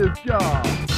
this job.